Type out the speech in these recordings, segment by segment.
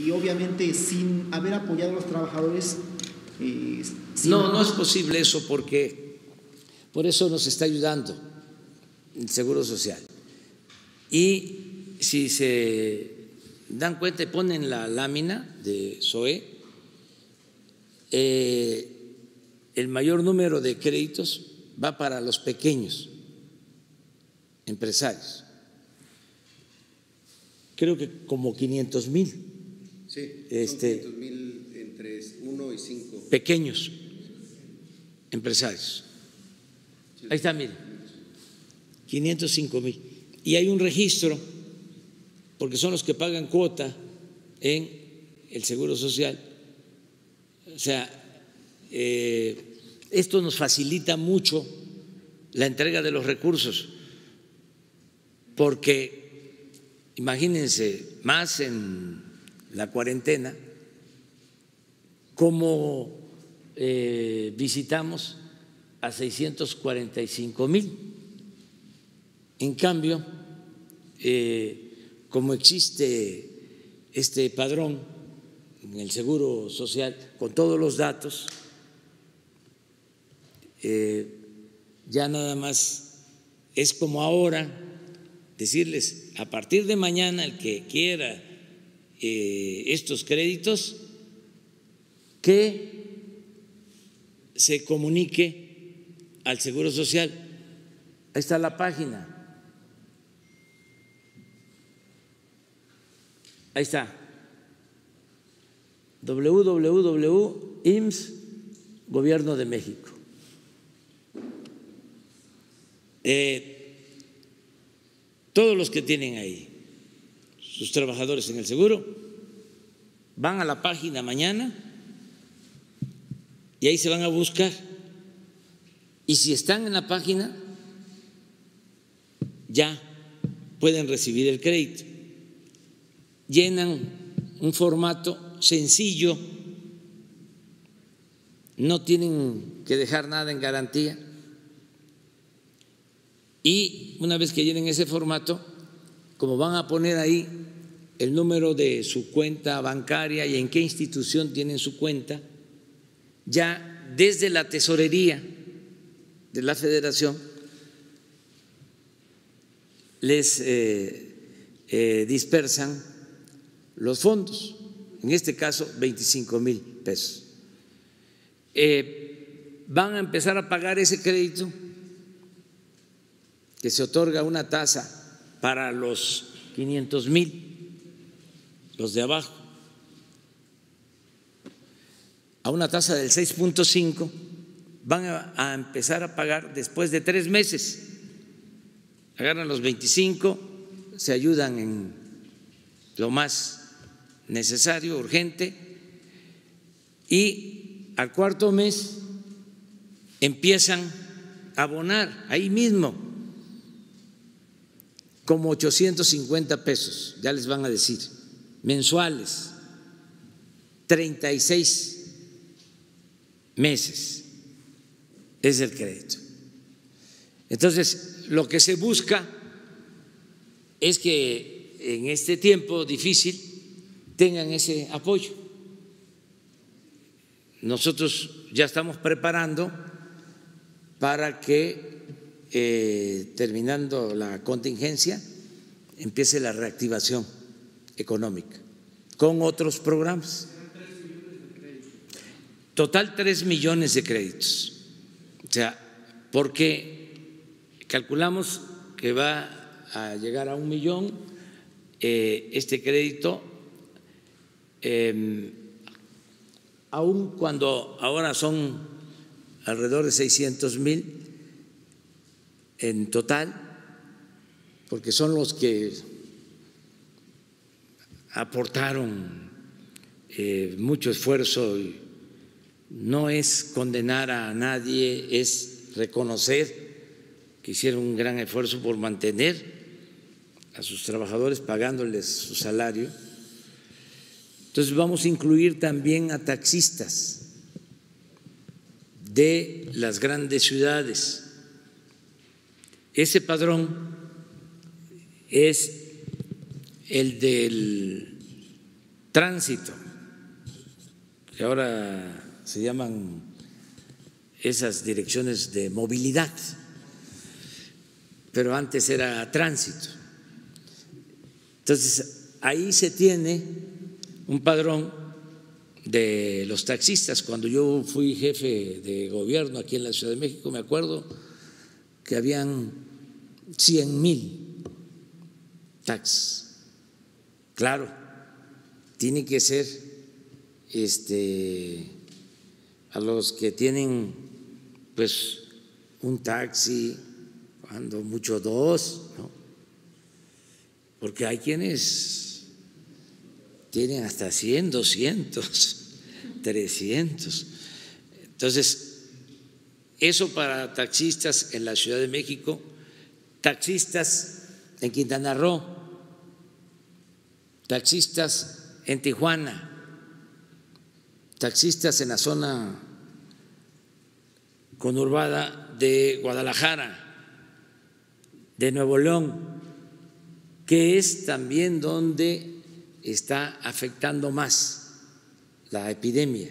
y obviamente sin haber apoyado a los trabajadores. Eh, no, no es posible eso porque por eso nos está ayudando el Seguro Social. Y si se dan cuenta y ponen la lámina de SOE, eh, el mayor número de créditos va para los pequeños empresarios. Creo que como 500 mil. Sí, este, mil entre 1 y 5. Pequeños empresarios. Ahí está, mire. 505 mil. Y hay un registro, porque son los que pagan cuota en el Seguro Social. O sea, eh, esto nos facilita mucho la entrega de los recursos, porque imagínense, más en la cuarentena, como eh, visitamos a 645 mil. En cambio, eh, como existe este padrón en el Seguro Social con todos los datos, eh, ya nada más es como ahora decirles, a partir de mañana el que quiera eh, estos créditos, que se comunique al Seguro Social. Ahí está la página. Ahí está. www.ims Gobierno de México. Eh, todos los que tienen ahí sus trabajadores en el seguro van a la página mañana y ahí se van a buscar. Y si están en la página, ya pueden recibir el crédito. Llenan un formato sencillo, no tienen que dejar nada en garantía y una vez que llenen ese formato, como van a poner ahí el número de su cuenta bancaria y en qué institución tienen su cuenta, ya desde la tesorería de la federación les eh, eh, dispersan los fondos, en este caso 25 mil pesos. Eh, van a empezar a pagar ese crédito que se otorga una tasa para los 500 mil, los de abajo, a una tasa del 6.5, van a empezar a pagar después de tres meses. Agarran los 25, se ayudan en lo más necesario, urgente, y al cuarto mes empiezan a abonar ahí mismo como 850 pesos, ya les van a decir, mensuales, 36 meses es el crédito. Entonces, lo que se busca es que en este tiempo difícil tengan ese apoyo. Nosotros ya estamos preparando para que eh, terminando la contingencia, empiece la reactivación económica con otros programas. Total tres millones de créditos. O sea, porque calculamos que va a llegar a un millón eh, este crédito, eh, aun cuando ahora son alrededor de 600 mil, en total, porque son los que aportaron eh, mucho esfuerzo. No es condenar a nadie, es reconocer que hicieron un gran esfuerzo por mantener a sus trabajadores pagándoles su salario. Entonces vamos a incluir también a taxistas de las grandes ciudades ese padrón es el del tránsito, que ahora se llaman esas direcciones de movilidad, pero antes era tránsito. Entonces, ahí se tiene un padrón de los taxistas. Cuando yo fui jefe de gobierno aquí en la Ciudad de México, me acuerdo que habían 100 mil taxis. Claro, tiene que ser este, a los que tienen pues un taxi, cuando mucho dos, ¿no? porque hay quienes tienen hasta 100, 200, 300. Entonces, eso para taxistas en la Ciudad de México, taxistas en Quintana Roo, taxistas en Tijuana, taxistas en la zona conurbada de Guadalajara, de Nuevo León, que es también donde está afectando más la epidemia.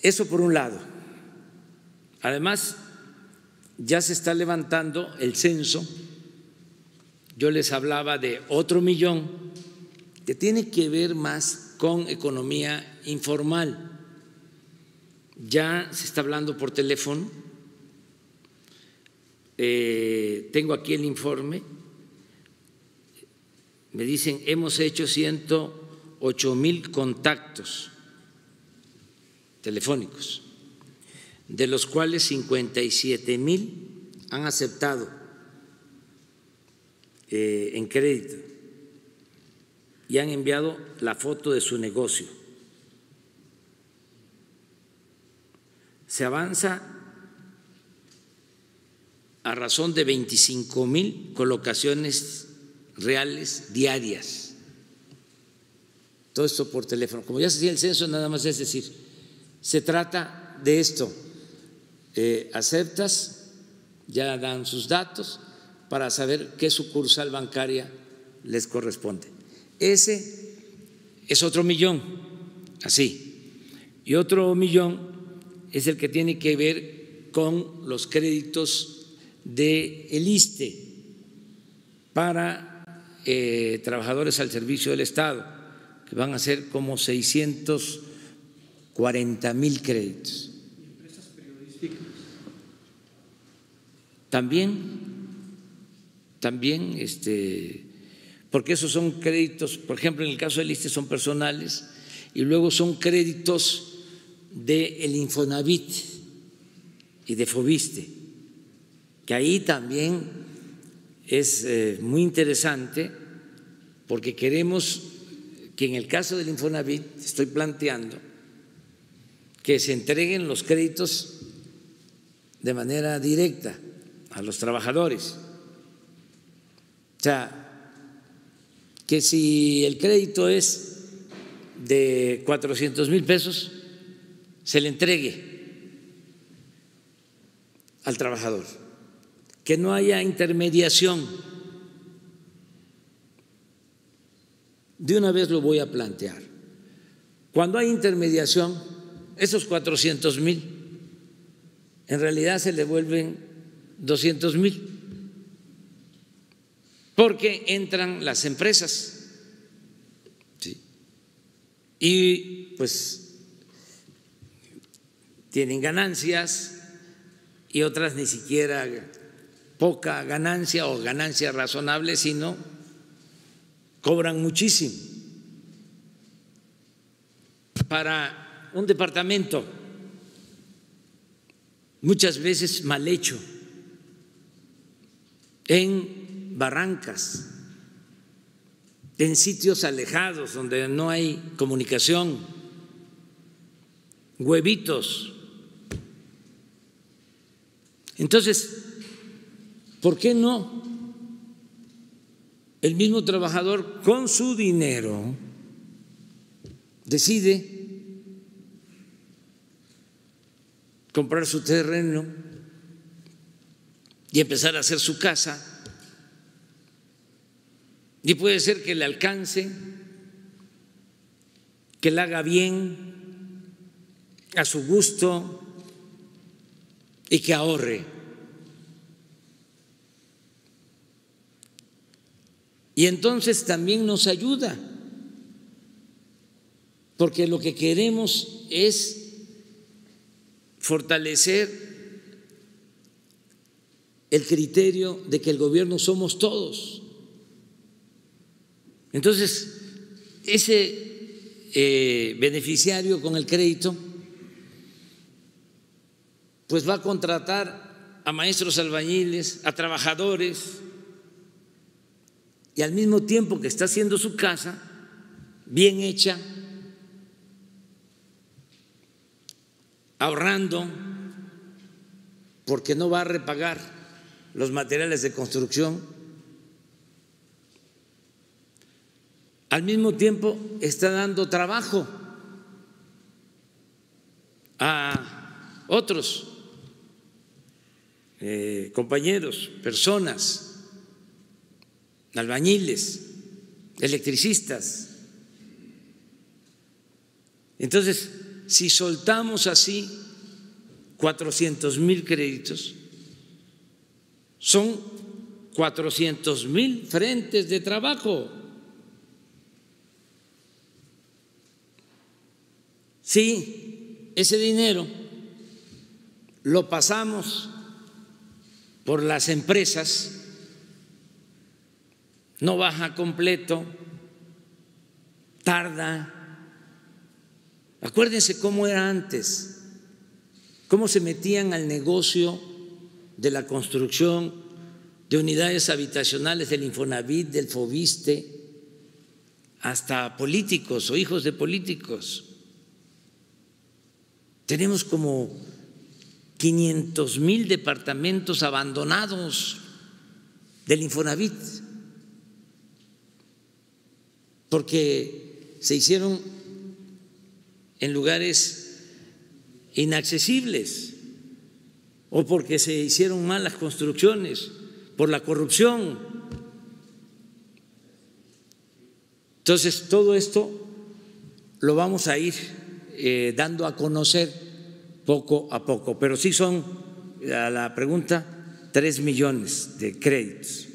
Eso por un lado. Además, ya se está levantando el censo yo les hablaba de otro millón que tiene que ver más con economía informal. Ya se está hablando por teléfono. Eh, tengo aquí el informe. Me dicen, hemos hecho 108 mil contactos telefónicos, de los cuales 57 mil han aceptado eh, en crédito y han enviado la foto de su negocio. Se avanza a razón de 25 mil colocaciones reales diarias. Todo esto por teléfono. Como ya se decía el censo, nada más es decir, se trata de esto. Eh, aceptas, ya dan sus datos, para saber qué sucursal bancaria les corresponde. Ese es otro millón, así. Y otro millón es el que tiene que ver con los créditos de el ISTE para eh, trabajadores al servicio del Estado, que van a ser como 640 mil créditos. También también, este, porque esos son créditos, por ejemplo, en el caso del ISTE son personales y luego son créditos del Infonavit y de Fobiste, que ahí también es eh, muy interesante porque queremos que en el caso del Infonavit, estoy planteando, que se entreguen los créditos de manera directa a los trabajadores o sea, que si el crédito es de 400 mil pesos, se le entregue al trabajador, que no haya intermediación. De una vez lo voy a plantear. Cuando hay intermediación, esos 400 mil en realidad se le vuelven 200 mil porque entran las empresas y pues tienen ganancias y otras ni siquiera poca ganancia o ganancia razonable, sino cobran muchísimo. Para un departamento muchas veces mal hecho en barrancas, en sitios alejados donde no hay comunicación, huevitos. Entonces, ¿por qué no el mismo trabajador con su dinero decide comprar su terreno y empezar a hacer su casa y puede ser que le alcance, que le haga bien a su gusto y que ahorre. Y entonces también nos ayuda, porque lo que queremos es fortalecer el criterio de que el gobierno somos todos. Entonces, ese eh, beneficiario con el crédito, pues va a contratar a maestros albañiles, a trabajadores, y al mismo tiempo que está haciendo su casa bien hecha, ahorrando, porque no va a repagar los materiales de construcción, al mismo tiempo está dando trabajo a otros eh, compañeros, personas, albañiles, electricistas. Entonces, si soltamos así 400 mil créditos, son 400 mil frentes de trabajo. Sí, ese dinero lo pasamos por las empresas, no baja completo, tarda. Acuérdense cómo era antes, cómo se metían al negocio de la construcción de unidades habitacionales del Infonavit, del Fobiste, hasta políticos o hijos de políticos. Tenemos como 500 mil departamentos abandonados del Infonavit, porque se hicieron en lugares inaccesibles o porque se hicieron malas construcciones, por la corrupción. Entonces, todo esto lo vamos a ir eh, dando a conocer poco a poco, pero sí son, a la pregunta, tres millones de créditos.